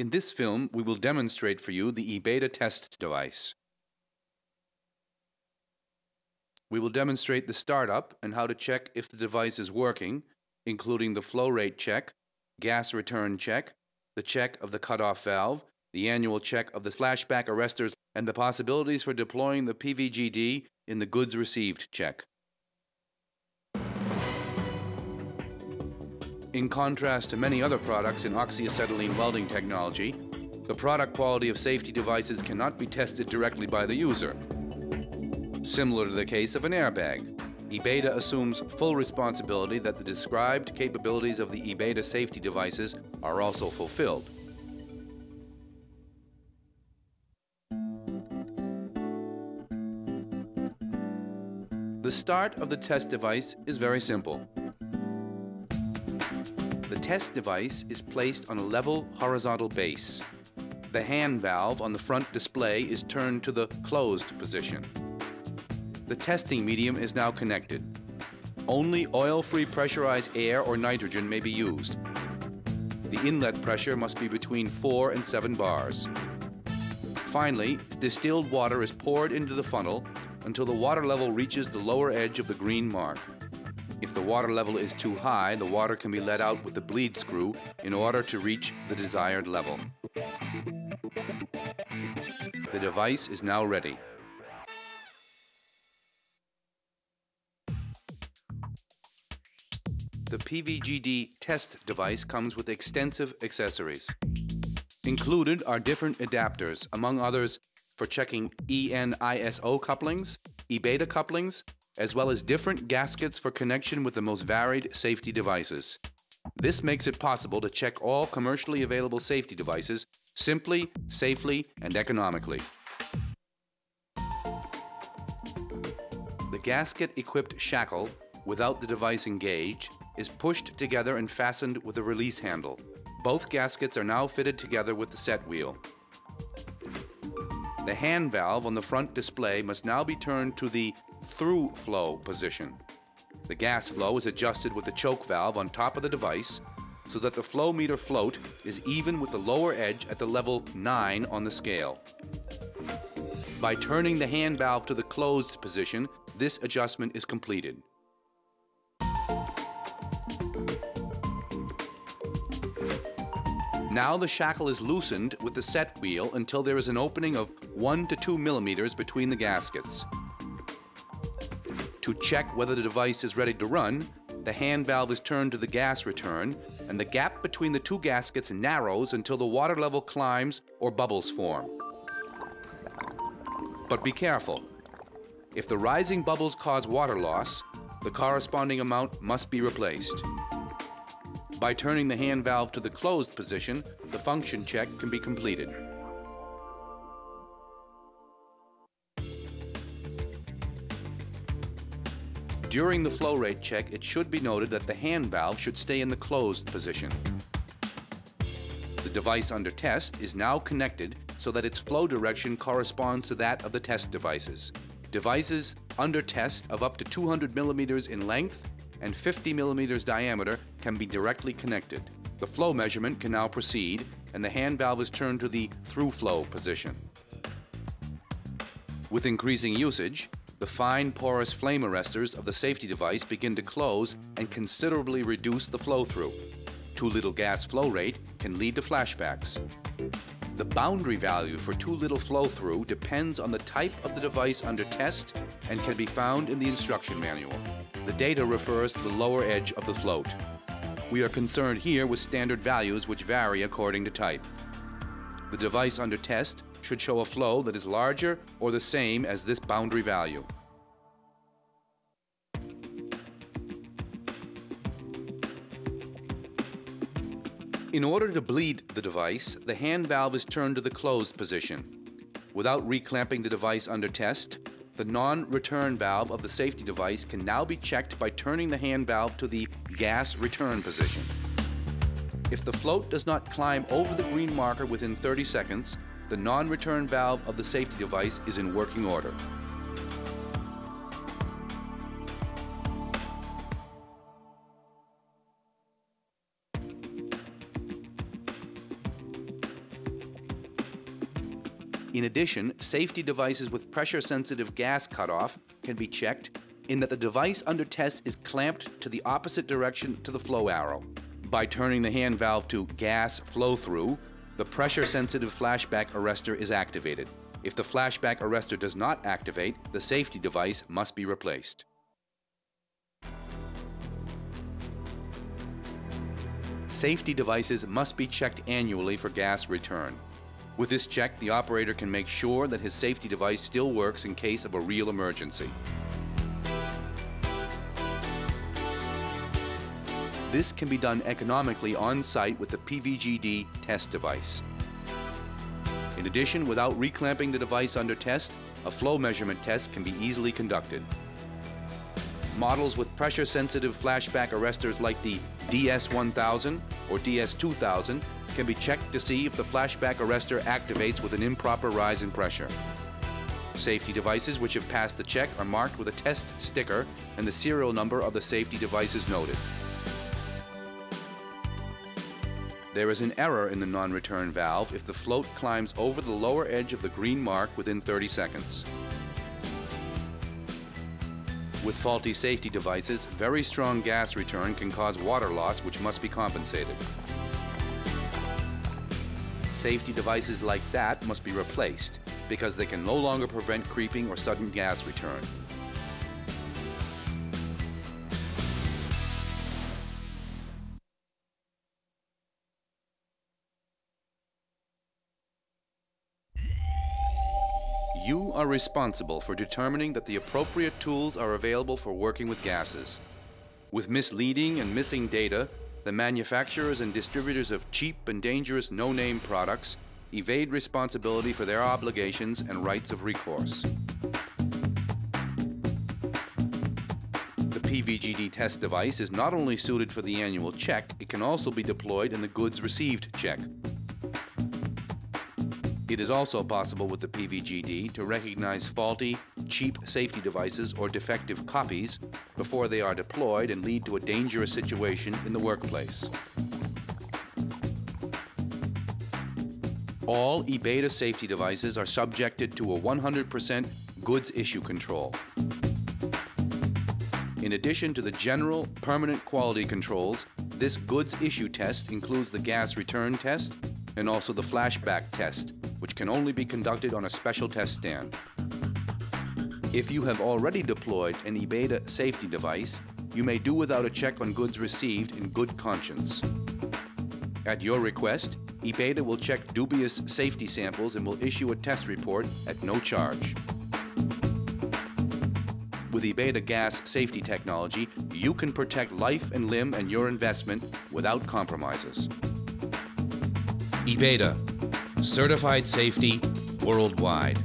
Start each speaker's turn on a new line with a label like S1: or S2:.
S1: In this film, we will demonstrate for you the IBEDA test device. We will demonstrate the startup and how to check if the device is working, including the flow rate check, gas return check, the check of the cutoff valve, the annual check of the flashback arresters, and the possibilities for deploying the PVGD in the goods received check. In contrast to many other products in oxyacetylene welding technology, the product quality of safety devices cannot be tested directly by the user. Similar to the case of an airbag, IBEDA assumes full responsibility that the described capabilities of the IBEDA safety devices are also fulfilled. The start of the test device is very simple. The test device is placed on a level horizontal base. The hand valve on the front display is turned to the closed position. The testing medium is now connected. Only oil-free pressurized air or nitrogen may be used. The inlet pressure must be between 4 and 7 bars. Finally, distilled water is poured into the funnel until the water level reaches the lower edge of the green mark. If the water level is too high, the water can be let out with the bleed screw in order to reach the desired level. The device is now ready. The PVGD test device comes with extensive accessories. Included are different adapters, among others, for checking ENISO couplings, IBEDA couplings, as well as different gaskets for connection with the most varied safety devices. This makes it possible to check all commercially available safety devices simply, safely, and economically. The gasket-equipped shackle, without the device engaged, is pushed together and fastened with a release handle. Both gaskets are now fitted together with the set wheel. The hand valve on the front display must now be turned to the through flow position. The gas flow is adjusted with the choke valve on top of the device so that the flow meter float is even with the lower edge at the level 9 on the scale. By turning the hand valve to the closed position, this adjustment is completed. Now the shackle is loosened with the set wheel until there is an opening of 1 to 2 millimeters between the gaskets. To check whether the device is ready to run, the hand valve is turned to the gas return and the gap between the two gaskets narrows until the water level climbs or bubbles form. But be careful. If the rising bubbles cause water loss, the corresponding amount must be replaced. By turning the hand valve to the closed position, the function check can be completed. During the flow rate check, it should be noted that the hand valve should stay in the closed position. The device under test is now connected so that its flow direction corresponds to that of the test devices. Devices under test of up to 200 millimeters in length and 50 millimeters diameter can be directly connected. The flow measurement can now proceed and the hand valve is turned to the through flow position. With increasing usage, the fine porous flame arresters of the safety device begin to close and considerably reduce the flow through. Too little gas flow rate can lead to flashbacks. The boundary value for too little flow through depends on the type of the device under test and can be found in the instruction manual. The data refers to the lower edge of the float. We are concerned here with standard values which vary according to type. The device under test should show a flow that is larger or the same as this boundary value. In order to bleed the device, the hand valve is turned to the closed position. Without reclamping the device under test, the non-return valve of the safety device can now be checked by turning the hand valve to the gas return position. If the float does not climb over the green marker within 30 seconds, the non-return valve of the safety device is in working order. In addition, safety devices with pressure-sensitive gas cutoff can be checked in that the device under test is clamped to the opposite direction to the flow arrow. By turning the hand valve to gas flow through, the pressure-sensitive flashback arrestor is activated. If the flashback arrestor does not activate, the safety device must be replaced. Safety devices must be checked annually for gas return. With this check, the operator can make sure that his safety device still works in case of a real emergency. This can be done economically on site with the PVGD test device. In addition, without reclamping the device under test, a flow measurement test can be easily conducted. Models with pressure-sensitive flashback arresters like the DS1000 or DS2000 can be checked to see if the flashback arrestor activates with an improper rise in pressure. Safety devices which have passed the check are marked with a test sticker and the serial number of the safety device is noted. There is an error in the non-return valve if the float climbs over the lower edge of the green mark within 30 seconds. With faulty safety devices, very strong gas return can cause water loss which must be compensated. Safety devices like that must be replaced because they can no longer prevent creeping or sudden gas return. You are responsible for determining that the appropriate tools are available for working with gases. With misleading and missing data, the manufacturers and distributors of cheap and dangerous no-name products evade responsibility for their obligations and rights of recourse. The PVGD test device is not only suited for the annual check, it can also be deployed in the goods received check. It is also possible with the PVGD to recognize faulty, cheap safety devices or defective copies before they are deployed and lead to a dangerous situation in the workplace. All IBEDA safety devices are subjected to a 100% goods issue control. In addition to the general permanent quality controls, this goods issue test includes the gas return test and also the flashback test, which can only be conducted on a special test stand. If you have already deployed an IBEDA safety device, you may do without a check on goods received in good conscience. At your request, IBEDA will check dubious safety samples and will issue a test report at no charge. With IBEDA gas safety technology, you can protect life and limb and your investment without compromises. IBEDA, certified safety worldwide.